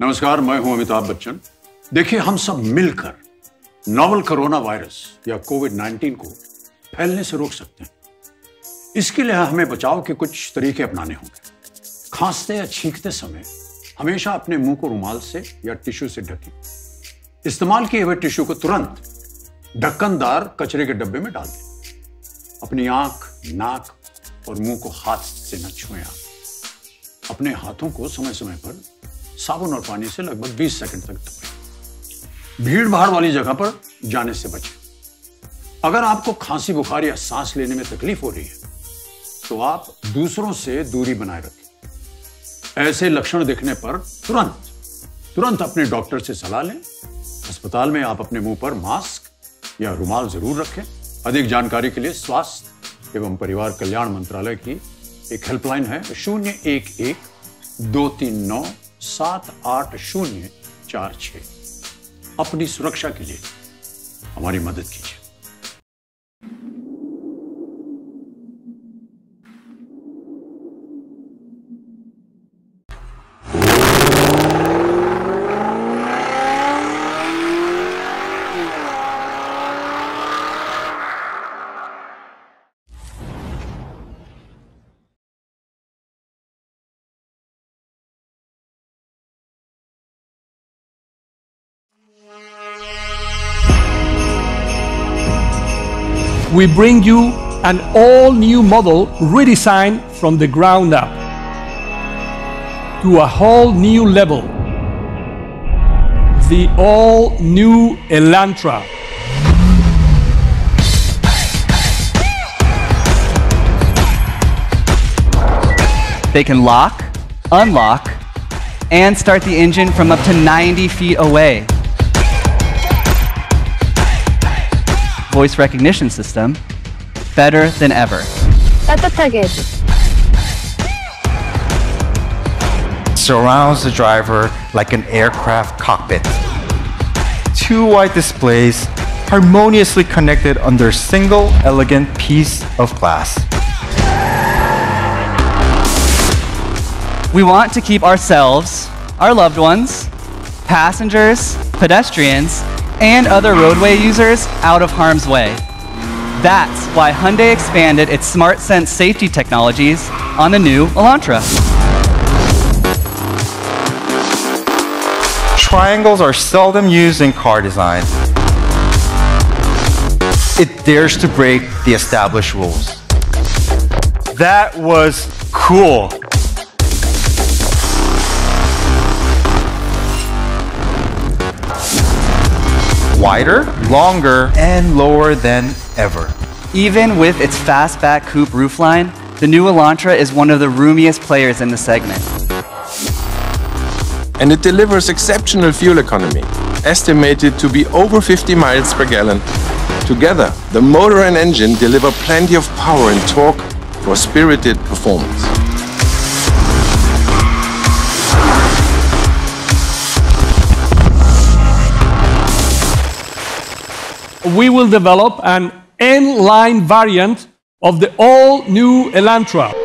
नमस्कार, मैं हूँ अमिताभ बच्चन। देखिए, हम सब मिलकर नोवल कोरोना वायरस या कोविड 19 को फैलने से रोक सकते हैं। इसके लिए हमें बचाव के कुछ तरीके अपनाने होंगे। खांसते या छींकते समय हमेशा अपने मुँह को रुमाल से या टिश्यू से ढकें। इस्तेमाल किए हुए टिश्यू को तुरंत ढक्कनदार कचरे के डब्बे में डाल दें। अपनी आँख, नाक और मुँह को हाथ से न छुएँ आप। अपने हाथों को समय समय पर साबुन और पानी से लगभग 20 सेकंड तक धोएँ भीड़ भाड़ वाली जगह पर जाने से बचें। अगर आपको खांसी, बुखार या सांस लेने में तकलीफ़ हो रही है तो आप दूसरों से दूरी बनाए रखें। ऐसे लक्षण दिखने पर तुरंत तुरंत अपने डॉक्टर से सलाह लें। अस्पताल में आप अपने मुँह पर मास्क या रुमाल ज़रूर रखें। अधिक जानकारी के लिए स्वास्थ्य एवं परिवार कल्याण मंत्रालय की एक हेल्पलाइन है शून्य एक एक दो तीन नौ सात आठ शून्य चार छ अपनी सुरक्षा के लिए हमारी मदद कीजिए। We bring you an all new model redesigned from the ground up to a whole new level. The all new Elantra. They can lock, unlock, and start the engine from up to 90 feet away. Voice recognition system, better than ever. 따뜻하게 해줘. surrounds the driver like an aircraft cockpit. Two wide displays harmoniously connected under a single elegant piece of glass. We want to keep ourselves, our loved ones, passengers, pedestrians, and other roadway users out of harm's way. That's why Hyundai expanded its Smart Sense safety technologies on the new Elantra. Triangles are seldom used in car design. It dares to break the established rules. That was cool. Wider, longer, and lower than ever. Even with its fastback coupe roofline, the new Elantra is one of the roomiest players in the segment. and it delivers exceptional fuel economy, estimated to be over 50 miles per gallon. Together, the motor and engine deliver plenty of power and torque for spirited performance. We will develop an N-line variant of the all new Elantra.